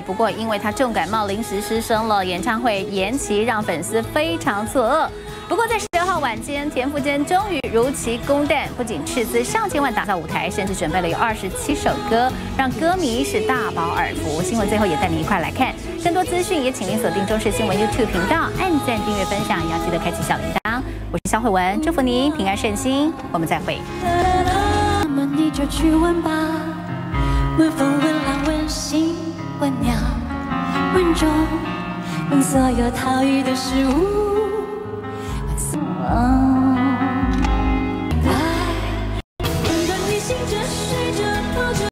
不过因为他重感冒临时失声了，演唱会延期让粉丝非常错愕。不过在十六号晚间，田馥甄终于如期公诞，不仅斥资上千万打造舞台，甚至准备了有二十七首歌，让歌迷是大饱耳福。新闻最后也带你一块来看，更多资讯也请您锁定中视新闻 YouTube 频道，按赞、订阅、分享，也要记得开启小铃铛。我是肖慧文，祝福您平安顺心，我们再会。去问吧，问鸟，问钟问所有逃逸的事物。问所